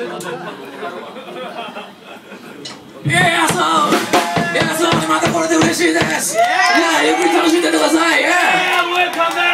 いやいやそう。いやそう。またこれで嬉しいです。いやゆっくり楽しんでてください、時々